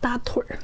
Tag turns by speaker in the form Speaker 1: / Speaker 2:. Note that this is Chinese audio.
Speaker 1: 大腿儿